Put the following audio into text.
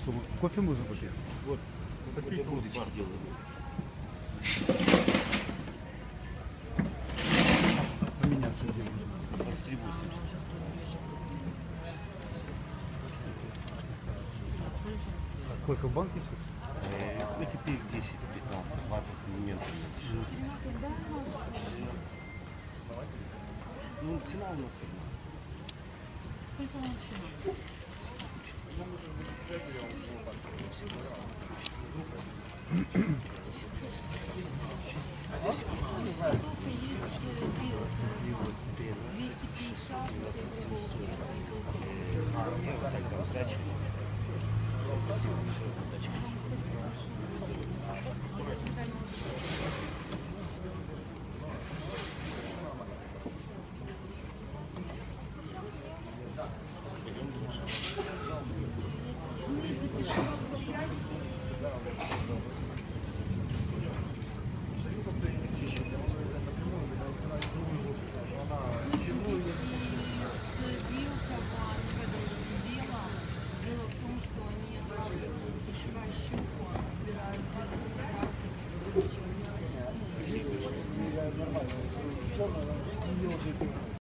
что, кофе можно попить? Вот, такие удочки делаем. Поменяться делаем. 23,80. А сколько в банке сейчас? Э, Ну, теперь 10, 15, 20 моментов дешевле. Ну, цена у нас одна. А, нет, вот так 这个人这个又是病